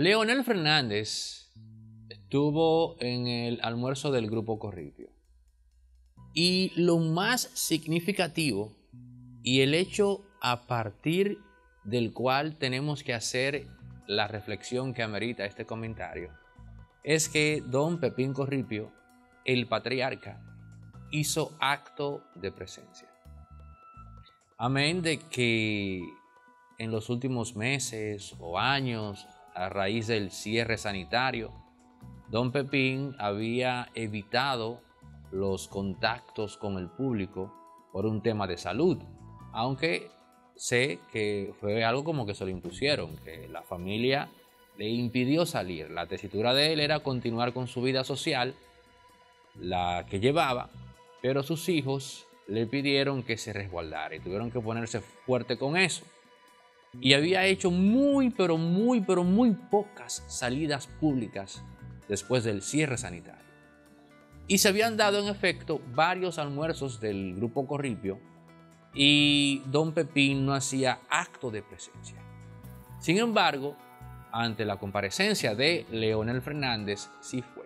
Leonel Fernández estuvo en el almuerzo del grupo Corripio. Y lo más significativo y el hecho a partir del cual tenemos que hacer la reflexión que amerita este comentario es que don Pepín Corripio, el patriarca, hizo acto de presencia. Amén de que en los últimos meses o años, a raíz del cierre sanitario, don Pepín había evitado los contactos con el público por un tema de salud, aunque sé que fue algo como que se lo impusieron, que la familia le impidió salir. La tesitura de él era continuar con su vida social, la que llevaba, pero sus hijos le pidieron que se resguardara y tuvieron que ponerse fuerte con eso. Y había hecho muy, pero muy, pero muy pocas salidas públicas después del cierre sanitario. Y se habían dado en efecto varios almuerzos del grupo Corripio y don Pepín no hacía acto de presencia. Sin embargo, ante la comparecencia de Leonel Fernández, sí fue.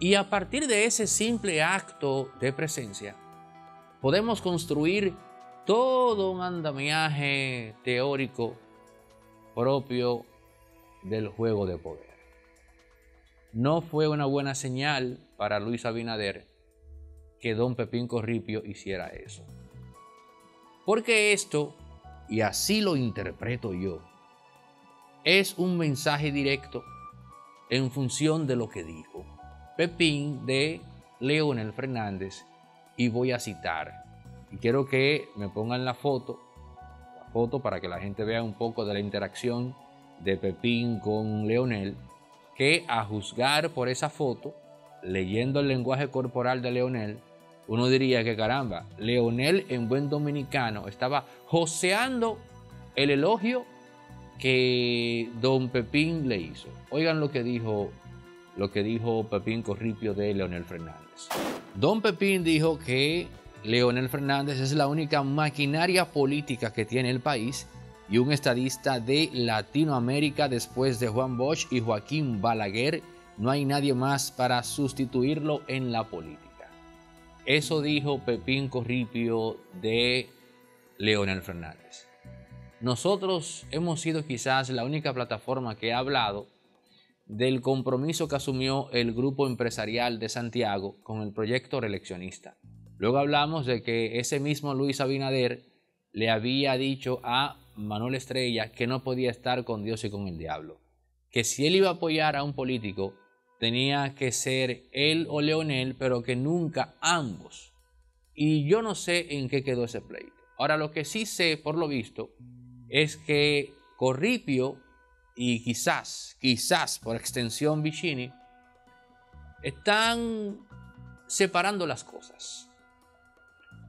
Y a partir de ese simple acto de presencia, podemos construir todo un andamiaje teórico propio del juego de poder. No fue una buena señal para Luis Abinader que don Pepín Corripio hiciera eso. Porque esto, y así lo interpreto yo, es un mensaje directo en función de lo que dijo Pepín de Leonel Fernández y voy a citar. Y quiero que me pongan la foto, la foto para que la gente vea un poco de la interacción de Pepín con Leonel que a juzgar por esa foto, leyendo el lenguaje corporal de Leonel, uno diría que caramba, Leonel en buen dominicano estaba joseando el elogio que don Pepín le hizo. Oigan lo que dijo lo que dijo Pepín Corripio de Leonel Fernández. Don Pepín dijo que Leonel Fernández es la única maquinaria política que tiene el país y un estadista de Latinoamérica después de Juan Bosch y Joaquín Balaguer. No hay nadie más para sustituirlo en la política. Eso dijo Pepín Corripio de Leonel Fernández. Nosotros hemos sido quizás la única plataforma que ha hablado del compromiso que asumió el grupo empresarial de Santiago con el proyecto reeleccionista. Luego hablamos de que ese mismo Luis Abinader le había dicho a Manuel Estrella que no podía estar con Dios y con el diablo. Que si él iba a apoyar a un político, tenía que ser él o Leonel, pero que nunca ambos. Y yo no sé en qué quedó ese pleito. Ahora, lo que sí sé, por lo visto, es que Corripio y quizás, quizás por extensión Vicini, están separando las cosas.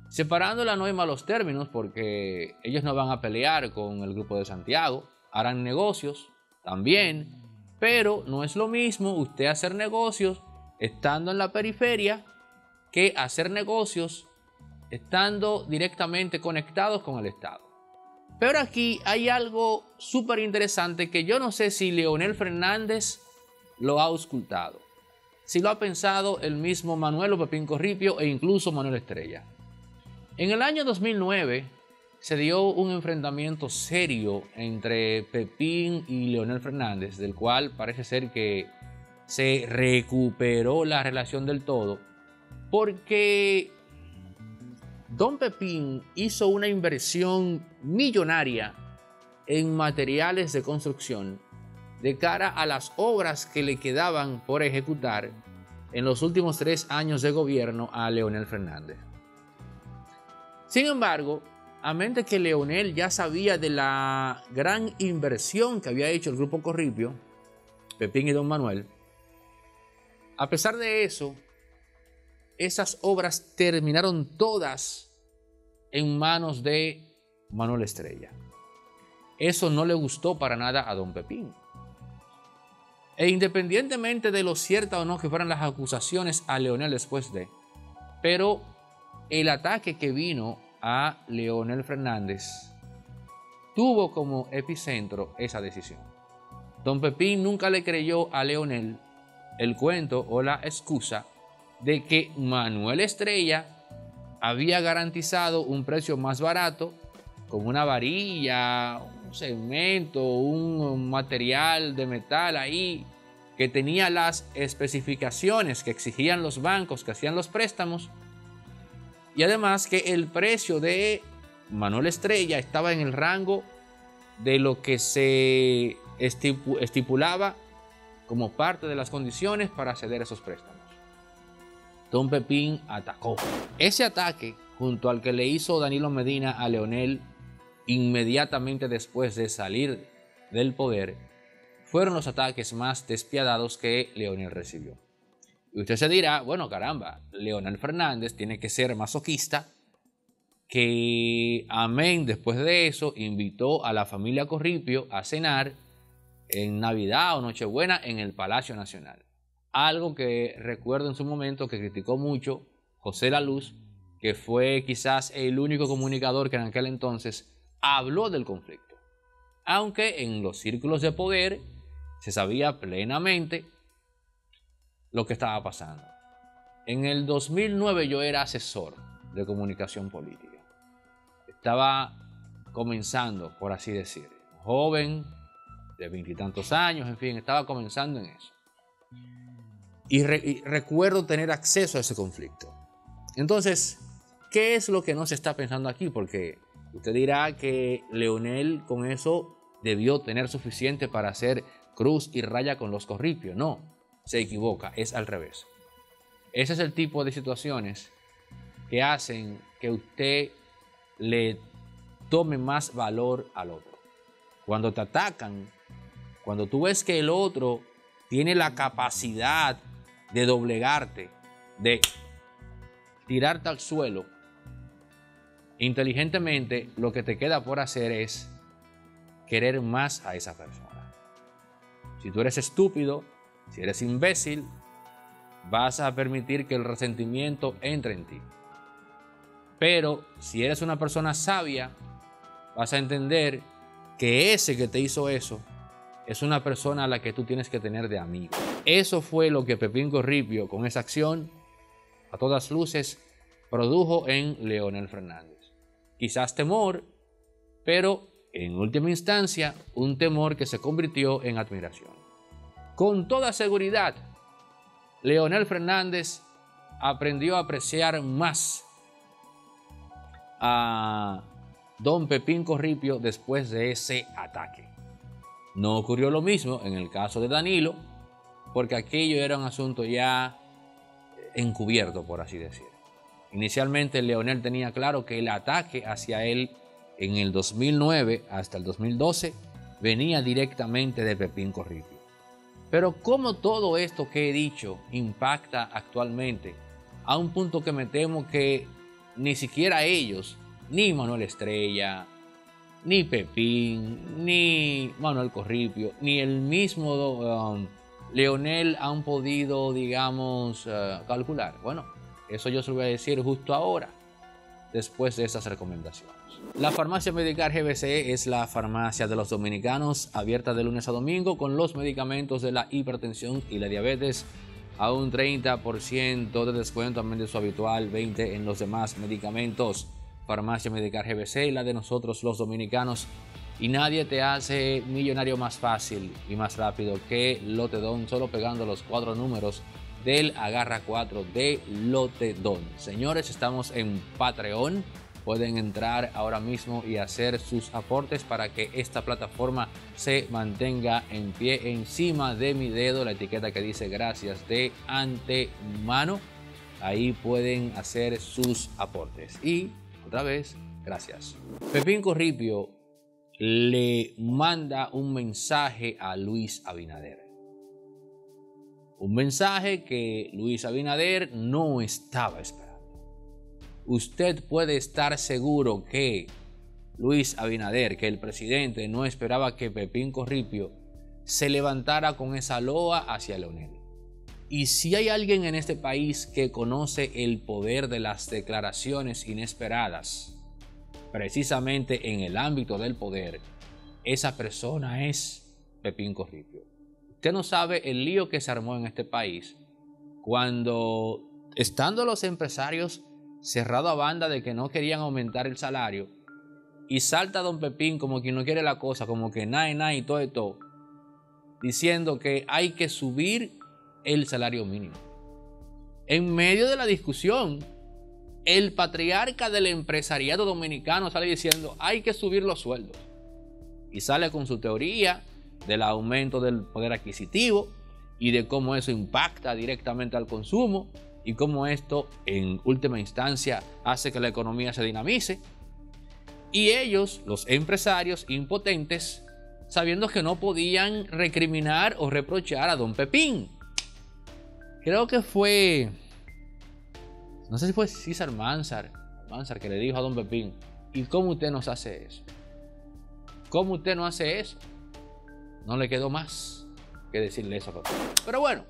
Separándola no hay malos términos porque ellos no van a pelear con el grupo de Santiago, harán negocios también, pero no es lo mismo usted hacer negocios estando en la periferia que hacer negocios estando directamente conectados con el Estado. Pero aquí hay algo súper interesante que yo no sé si Leonel Fernández lo ha auscultado, si lo ha pensado el mismo Manuel Pepín Corripio e incluso Manuel Estrella. En el año 2009 se dio un enfrentamiento serio entre Pepín y Leonel Fernández, del cual parece ser que se recuperó la relación del todo, porque Don Pepín hizo una inversión millonaria en materiales de construcción de cara a las obras que le quedaban por ejecutar en los últimos tres años de gobierno a Leonel Fernández. Sin embargo, a mente que Leonel ya sabía de la gran inversión que había hecho el grupo Corripio, Pepín y Don Manuel, a pesar de eso, esas obras terminaron todas en manos de Manuel Estrella. Eso no le gustó para nada a don Pepín. E independientemente de lo cierta o no que fueran las acusaciones a Leonel después de, pero el ataque que vino a Leonel Fernández tuvo como epicentro esa decisión. Don Pepín nunca le creyó a Leonel el cuento o la excusa de que Manuel Estrella había garantizado un precio más barato con una varilla, un segmento, un material de metal ahí que tenía las especificaciones que exigían los bancos que hacían los préstamos y además que el precio de Manuel Estrella estaba en el rango de lo que se estipulaba como parte de las condiciones para ceder esos préstamos. Don Pepín atacó. Ese ataque, junto al que le hizo Danilo Medina a Leonel inmediatamente después de salir del poder, fueron los ataques más despiadados que Leonel recibió. Y usted se dirá, bueno, caramba, Leonel Fernández tiene que ser masoquista, que Amén después de eso invitó a la familia Corripio a cenar en Navidad o Nochebuena en el Palacio Nacional. Algo que recuerdo en su momento que criticó mucho José La Luz, que fue quizás el único comunicador que en aquel entonces habló del conflicto. Aunque en los círculos de poder se sabía plenamente lo que estaba pasando. En el 2009 yo era asesor de comunicación política. Estaba comenzando, por así decir, joven, de veintitantos años, en fin, estaba comenzando en eso. Y, recuerdo tener acceso a ese conflicto. Entonces, ¿qué es lo que no se está pensando aquí? Porque usted dirá que Leonel con eso debió tener suficiente para hacer cruz y raya con los corripios. No, se equivoca, es al revés. Ese es el tipo de situaciones que hacen que usted le tome más valor al otro. Cuando te atacan, cuando tú ves que el otro tiene la capacidad de doblegarte, de tirarte al suelo, inteligentemente lo que te queda por hacer es querer más a esa persona. Si tú eres estúpido, si eres imbécil, vas a permitir que el resentimiento entre en ti. Pero si eres una persona sabia, vas a entender que ese que te hizo eso es una persona a la que tú tienes que tener de amigo. Eso fue lo que Pepín Corripio con esa acción, a todas luces, produjo en Leonel Fernández. Quizás temor, pero en última instancia un temor que se convirtió en admiración. Con toda seguridad, Leonel Fernández aprendió a apreciar más a don Pepín Corripio después de ese ataque. No ocurrió lo mismo en el caso de Danilo, porque aquello era un asunto ya encubierto, por así decir. Inicialmente Leonel tenía claro que el ataque hacia él en el 2009 hasta el 2012 venía directamente de Pepín Corripio. Pero cómo todo esto que he dicho impacta actualmente a un punto que me temo que ni siquiera ellos, ni Manuel Estrella, ni Pepín, ni Manuel Corripio, ni el mismo um, Leonel han podido, digamos, uh, calcular. Bueno, eso yo se lo voy a decir justo ahora, después de esas recomendaciones. La farmacia Medicar GBC es la farmacia de los dominicanos, abierta de lunes a domingo con los medicamentos de la hipertensión y la diabetes a un 30% de descuento en de su habitual, 20% en los demás medicamentos. Farmacia Medicar GBC, la de nosotros los dominicanos. Y nadie te hace millonario más fácil y más rápido que Lotedon, solo pegando los cuatro números del Agarra 4 de Lotedon. Señores, estamos en Patreon pueden entrar ahora mismo y hacer sus aportes para que esta plataforma se mantenga en pie encima de mi dedo la etiqueta que dice gracias de antemano. Ahí pueden hacer sus aportes. Y otra vez gracias. Pepín Corripio le manda un mensaje a Luis Abinader. Un mensaje que Luis Abinader no estaba esperando usted puede estar seguro que Luis Abinader, que el presidente no esperaba que Pepín Corripio se levantara con esa loa hacia Leonel. Y si hay alguien en este país que conoce el poder de las declaraciones inesperadas, precisamente en el ámbito del poder, esa persona es Pepín Corripio. Usted no sabe el lío que se armó en este país cuando, estando los empresarios cerrados a banda de que no querían aumentar el salario, y salta don Pepín como quien no quiere la cosa, como que nada, nada y todo y todo, diciendo que hay que subir el salario mínimo. En medio de la discusión, el patriarca del empresariado dominicano sale diciendo hay que subir los sueldos. Y sale con su teoría del aumento del poder adquisitivo y de cómo eso impacta directamente al consumo y cómo esto en última instancia hace que la economía se dinamice. Y ellos, los empresarios impotentes, sabiendo que no podían recriminar o reprochar a don Pepín. Creo que fue, no sé si fue César Mansar, Mansar que le dijo a don Pepín, ¿y cómo usted nos hace eso? ¿Cómo usted no hace eso? No le quedó más que decirle eso a Pero bueno,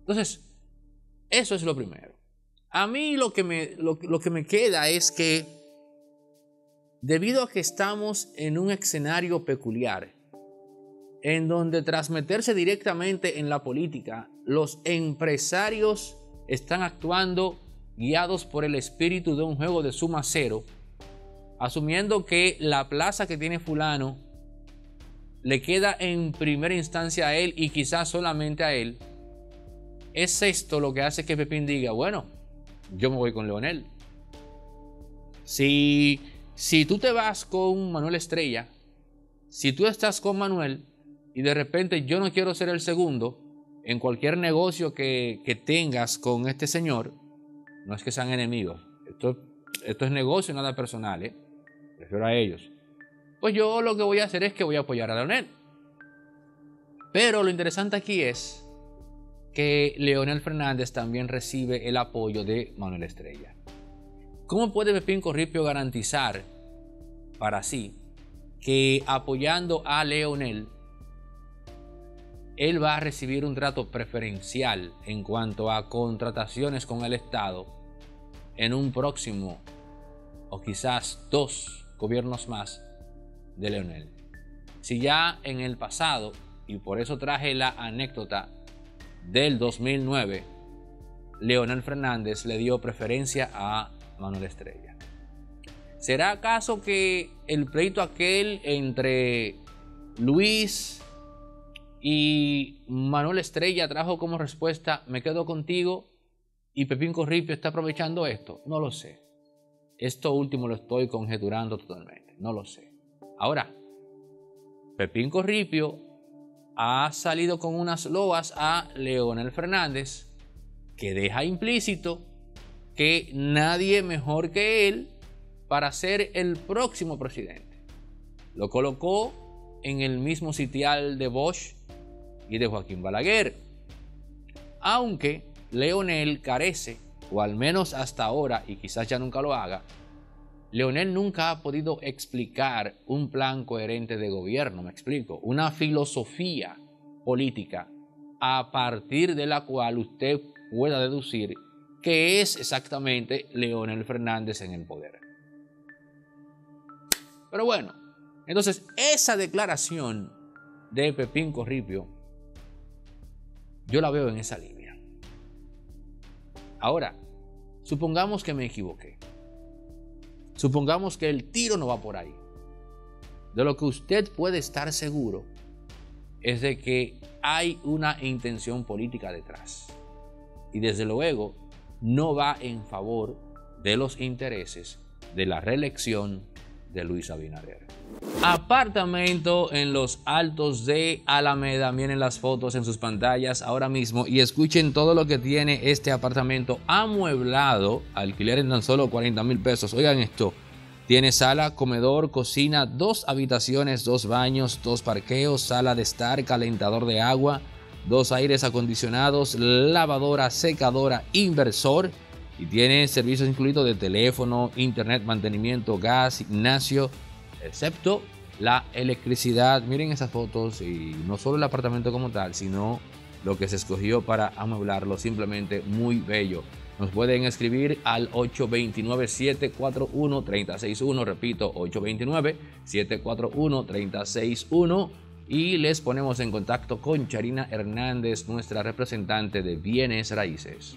entonces, eso es lo primero. A mí lo que me, lo que me queda es que debido a que estamos en un escenario peculiar, en donde tras meterse directamente en la política, los empresarios están actuando guiados por el espíritu de un juego de suma cero, asumiendo que la plaza que tiene fulano le queda en primera instancia a él y quizás solamente a él, es esto lo que hace que Pepín diga, bueno, yo me voy con Leonel. Si si tú te vas con Manuel Estrella, si tú estás con Manuel y de repente yo no quiero ser el segundo en cualquier negocio que, tengas con este señor, no es que sean enemigos, esto, esto es negocio, nada personal, ¿eh? prefiero a ellos. Pues yo lo que voy a hacer es que voy a apoyar a Leonel. Pero lo interesante aquí es que Leonel Fernández también recibe el apoyo de Manuel Estrella. ¿Cómo puede Pepín Corripio garantizar para sí que apoyando a Leonel, él va a recibir un trato preferencial en cuanto a contrataciones con el Estado en un próximo o quizás dos gobiernos más de Leonel? Si ya en el pasado, y por eso traje la anécdota del 2009, Leonel Fernández le dio preferencia a Manuel Estrella. ¿Será acaso que el pleito aquel entre Luis y Manuel Estrella trajo como respuesta me quedo contigo y Pepín Corripio está aprovechando esto? No lo sé. Esto último lo estoy conjeturando totalmente. No lo sé. Ahora, Pepín Corripio ha salido con unas loas a Leonel Fernández que deja implícito que nadie mejor que él para ser el próximo presidente. Lo colocó en el mismo sitial de Bosch y de Joaquín Balaguer. Aunque Leonel carece, o al menos hasta ahora, y quizás ya nunca lo haga, Leonel nunca ha podido explicar un plan coherente de gobierno, me explico, una filosofía política a partir de la cual usted pueda deducir que es exactamente Leonel Fernández en el poder. Pero bueno, entonces esa declaración de Pepín Corripio, yo la veo en esa línea. Ahora, supongamos que me equivoqué. Supongamos que el tiro no va por ahí. De lo que usted puede estar seguro es de que hay una intención política detrás. Y desde luego, no va en favor de los intereses de la reelección de Luis Abinader. Apartamento en los altos de Alameda. Miren las fotos en sus pantallas ahora mismo y escuchen todo lo que tiene este apartamento amueblado. Alquiler en tan solo 40 mil pesos. Oigan esto. Tiene sala, comedor, cocina, dos habitaciones, dos baños, dos parqueos, sala de estar, calentador de agua, dos aires acondicionados, lavadora, secadora, inversor y tiene servicios incluidos de teléfono, internet, mantenimiento, gas, gimnasio, excepto la electricidad. Miren esas fotos y no solo el apartamento como tal, sino lo que se escogió para amueblarlo, simplemente muy bello. Nos pueden escribir al 829-741-361, repito, 829-741-361 y les ponemos en contacto con Charina Hernández, nuestra representante de bienes raíces.